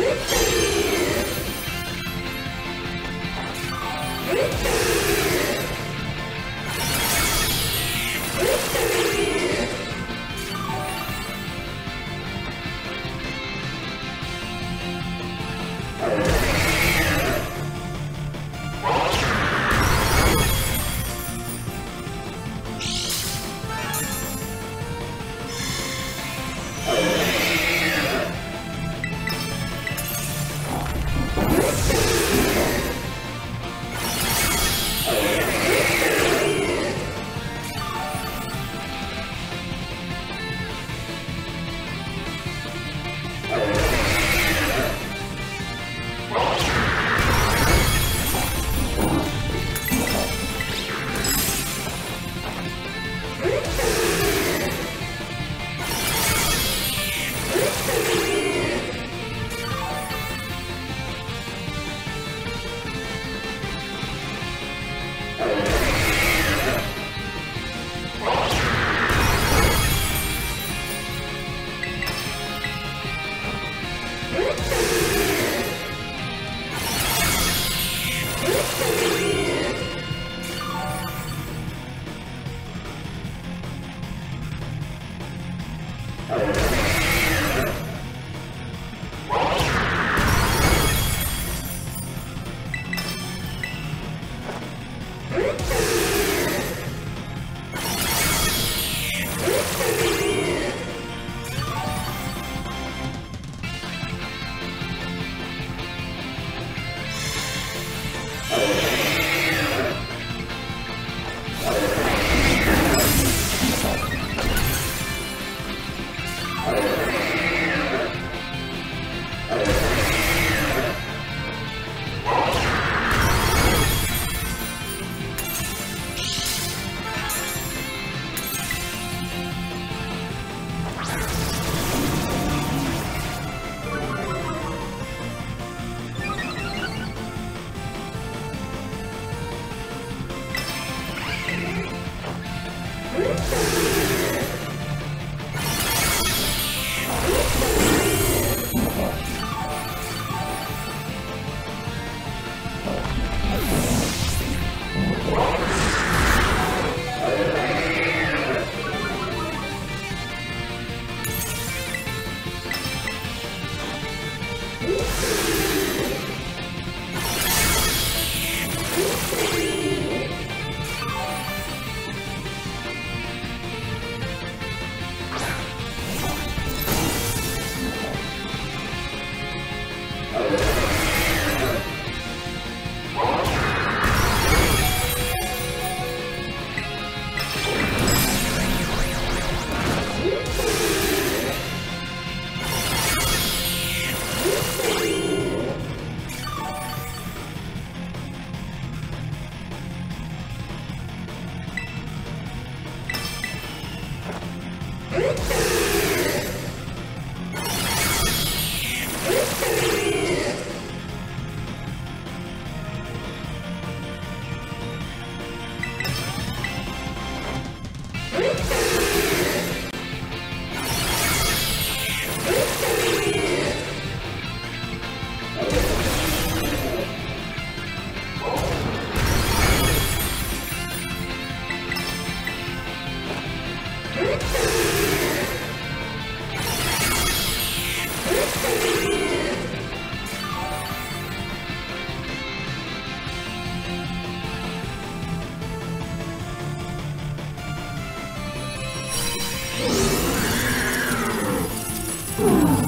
Let's go. Oh! Ooh.